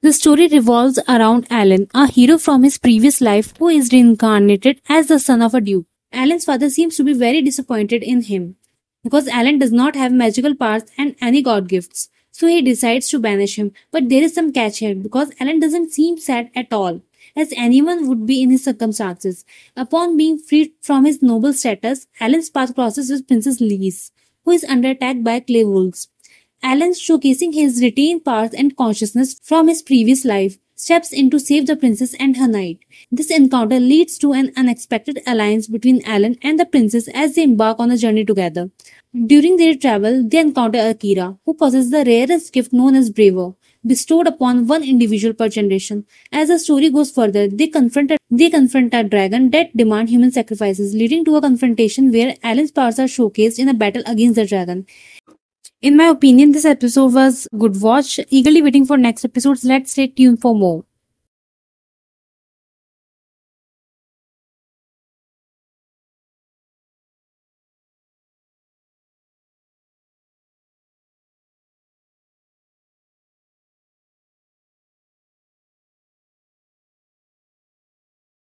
The story revolves around Allen, a hero from his previous life who is reincarnated as the son of a duke. Allen's father seems to be very disappointed in him because Allen does not have magical powers and any god gifts. So he decides to banish him. But there is some catch here because Allen doesn't seem sad at all, as anyone would be in his circumstances. Upon being freed from his noble status, Allen's path crosses with Princess Lise, who is under attack by clay wolves. Allen, showcasing his retained powers and consciousness from his previous life, steps in to save the princess and her knight. This encounter leads to an unexpected alliance between Allen and the princess as they embark on a journey together. During their travel, they encounter Akira, who possesses the rarest gift known as Braver, bestowed upon one individual per generation. As the story goes further, they confront a, they confront a dragon that demand human sacrifices, leading to a confrontation where Allen's powers are showcased in a battle against the dragon. In my opinion, this episode was good watch. Eagerly waiting for next episodes. Let's stay tuned for more.